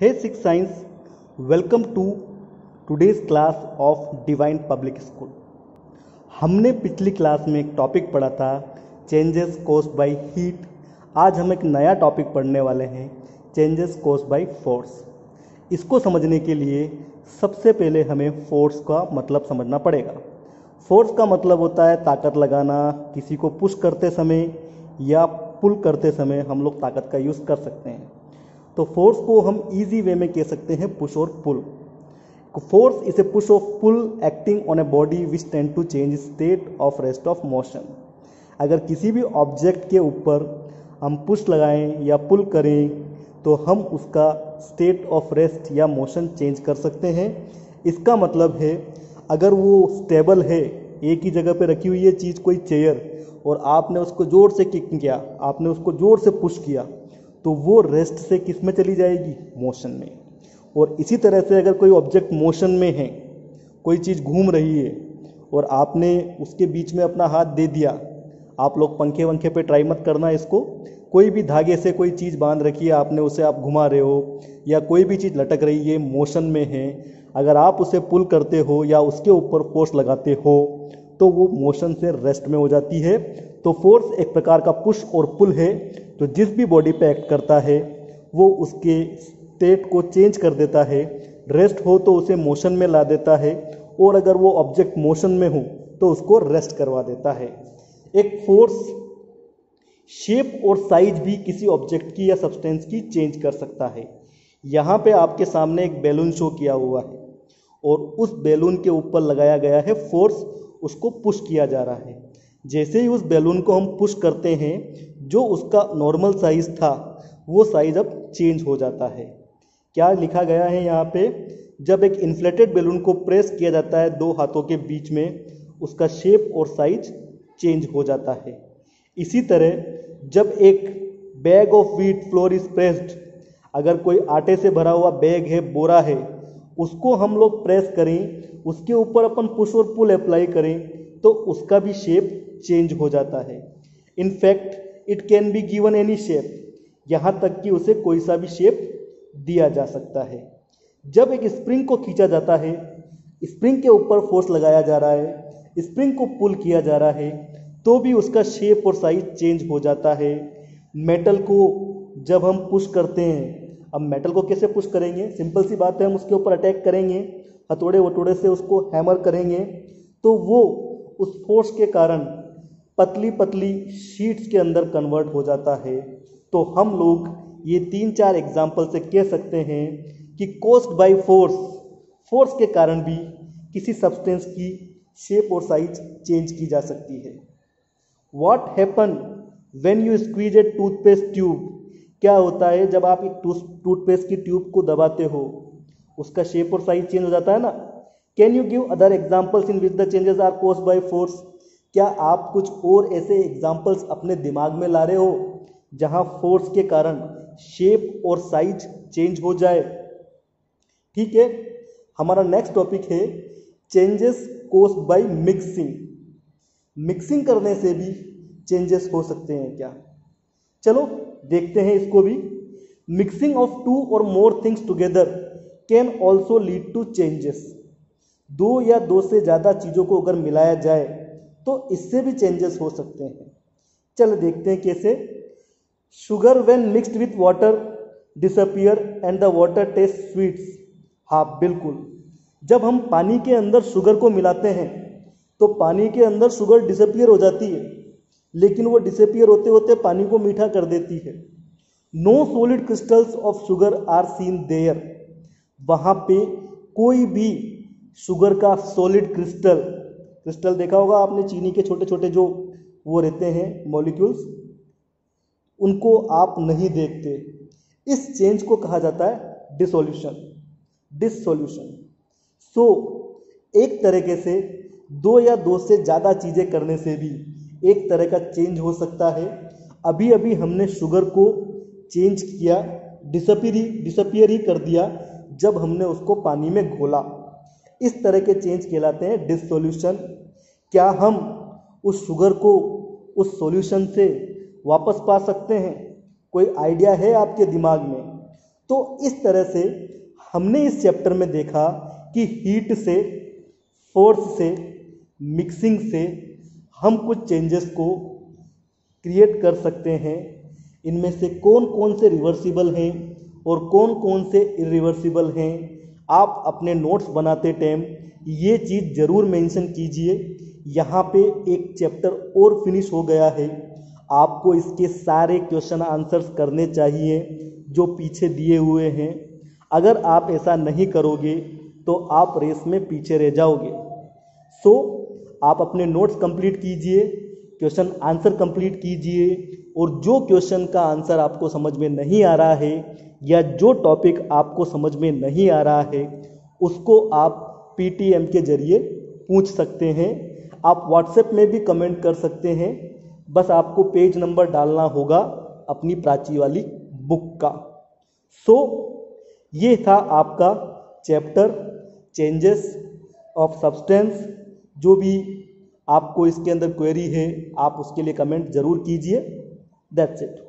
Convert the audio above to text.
Hey Six Science, welcome to today's class of Divine Public School. हमने पिछली class में एक टॉपिक पढ़ा था चेंजेस कोस्ड बाय हीट आज हम एक नया टॉपिक पढ़ने वाले हैं चेंजेस कोस्ड बाय फोर्स इसको समझने के लिए सबसे पहले हमें फोर्स का मतलब समझना पड़ेगा. फोर्स का मतलब होता है ताकत लगाना किसी को पुश करते समय या पुल करते समय हम लोग ताकत का यूज़ कर सकते हैं. तो फोर्स को हम इजी वे में कह सकते हैं पुश और pull force is a push of pull acting on a body which tend to change state of rest of motion अगर किसी भी ऑब्जेक्ट के ऊपर हम पुश लगाएँ या पुल करें तो हम उसका स्टेट ऑफ़ रेस्ट या मोशन चेंज कर सकते हैं। इसका मतलब है, अगर वो स्टेबल है, एक ही जगह पे रखी हुई है चीज़, कोई चेयर और आपने उसको ज़ोर से किक किया, आपने उसको ज़ोर से पुश किया तो वो रेस्ट से किसमें चली जाएगी? मोशन में। और इसी तरह से अगर कोई ऑब्जेक्ट मोशन में है, कोई चीज़ घूम रही है, और आपने उसके बीच में अपना हाथ दे दिया, आप लोग पंखे वंखे पे ट्राई मत करना इसको। कोई भी धागे से कोई चीज़ बाँध रखी है, आपने उसे आप घुमा रहे हो, या कोई भी चीज़ लटक रही है मोशन में है, अगर आप उसे पुल करते हो या उसके ऊपर फोर्स लगाते हो तो वो मोशन से रेस्ट में हो जाती है। तो फोर्स एक प्रकार का पुश और पुल है तो जिस भी बॉडी पे एक्ट करता है, वो उसके स्टेट को चेंज कर देता है। रेस्ट हो तो उसे मोशन में ला देता है और अगर वो ऑब्जेक्ट मोशन में हो तो उसको रेस्ट करवा देता है। एक फोर्स शेप और साइज़ भी किसी ऑब्जेक्ट की या सब्सटेंस की चेंज कर सकता है। यहाँ पे आपके सामने एक बैलून शो किया हुआ है और उस बैलून के ऊपर लगाया गया है फोर्स उसको पुश किया जा रहा है। जैसे ही उस बैलून को हम पुश करते हैं, जो उसका नॉर्मल साइज़ था, वो साइज़ अब चेंज हो जाता है। क्या लिखा गया है यहाँ पे? जब एक इन्फ्लेटेड बैलून को प्रेस किया जाता है, दो हाथों के बीच में, उसका शेप और साइज़ चेंज हो जाता है। इसी तरह, जब एक bag of wheat flour is pressed अगर कोई आटे से भरा हुआ बैग है, बोरा है, उसको हम लोग प्रेस करें, उसके ऊपर अपन पुश और पुल अप्लाई करें तो उसका भी शेप चेंज हो जाता है। In fact it can be given any shape यहाँ तक कि उसे कोई सा भी शेप दिया जा सकता है। जब एक स्प्रिंग को खींचा जाता है स्प्रिंग के ऊपर फोर्स लगाया जा रहा है स्प्रिंग को पुल किया जा रहा है तो भी उसका शेप और साइज़ चेंज हो जाता है। मेटल को जब हम पुश करते हैं, अब मेटल को कैसे पुश करेंगे? सिंपल सी बात है, हम उसके ऊपर अटैक करेंगे हथौड़े वटोड़े से उसको हैमर करेंगे तो वो उस फोर्स के कारण पतली पतली शीट्स के अंदर कन्वर्ट हो जाता है। तो हम लोग ये तीन चार एग्ज़ाम्पल से कह सकते हैं कि कोस्ट बाय फोर्स फोर्स के कारण भी किसी सब्सटेंस की शेप और साइज़ चेंज की जा सकती है। What happen when you squeeze a toothpaste tube क्या होता है जब आप एक टूथपेस्ट की ट्यूब को दबाते हो, उसका शेप और साइज़ चेंज हो जाता है ना? Can you give other examples in which the changes are caused by force क्या आप कुछ और ऐसे एग्जाम्पल्स अपने दिमाग में ला रहे हो जहाँ फोर्स के कारण शेप और साइज़ चेंज हो जाए? ठीक है, हमारा नेक्स्ट टॉपिक है changes caused by mixing mixing करने से भी चेंजेस हो सकते हैं क्या? चलो, देखते हैं इसको भी. Mixing of two or more things together can also lead to changes दो या दो से ज़्यादा चीज़ों को अगर मिलाया जाए तो इससे भी चेंजेस हो सकते हैं। चलो देखते हैं कैसे। Sugar when mixed with water disappear and the water taste sweets हाँ बिल्कुल। जब हम पानी के अंदर शुगर को मिलाते हैं तो पानी के अंदर शुगर डिसअपियर हो जाती है, लेकिन वो डिसअपियर होते होते पानी को मीठा कर देती है। No solid crystals of sugar are seen there वहाँ पे कोई भी शुगर का सॉलिड क्रिस्टल क्रिस्टल देखा होगा आपने, चीनी के छोटे छोटे जो वो रहते हैं मॉलिक्यूल्स उनको आप नहीं देखते। इस चेंज को कहा जाता है डिसोल्यूशन डिसोल्यूशन सो एक तरीके से, दो या दो से ज़्यादा चीज़ें करने से भी एक तरह का चेंज हो सकता है। अभी अभी हमने शुगर को चेंज किया डिसपियर डिसपियर ही कर दिया, जब हमने उसको पानी में घोला। इस तरह के चेंज कहलाते हैं डिसोल्यूशन क्या हम उस शुगर को उस सॉल्यूशन से वापस पा सकते हैं? कोई आइडिया है आपके दिमाग में? तो इस तरह से हमने इस चैप्टर में देखा कि हीट से फोर्स से मिक्सिंग से हम कुछ चेंजेस को क्रिएट कर सकते हैं। इनमें से कौन कौन से रिवर्सिबल हैं और कौन कौन से इरिवर्सिबल हैं? आप अपने नोट्स बनाते टाइम ये चीज़ ज़रूर मेंशन कीजिए। यहाँ पे एक चैप्टर और फिनिश हो गया है। आपको इसके सारे क्वेश्चन आंसर्स करने चाहिए जो पीछे दिए हुए हैं। अगर आप ऐसा नहीं करोगे तो आप रेस में पीछे रह जाओगे। सो so, आप अपने नोट्स कंप्लीट कीजिए क्वेश्चन आंसर कंप्लीट कीजिए। और जो क्वेश्चन का आंसर आपको समझ में नहीं आ रहा है या जो टॉपिक आपको समझ में नहीं आ रहा है उसको आप पीटीएम के ज़रिए पूछ सकते हैं। आप व्हाट्सएप में भी कमेंट कर सकते हैं। बस आपको पेज नंबर डालना होगा अपनी प्राची वाली बुक का। सो so, ये था आपका चैप्टर चेंजेस ऑफ़ सब्सटेंस जो भी आपको इसके अंदर क्वेरी है आप उसके लिए कमेंट ज़रूर कीजिए। That's it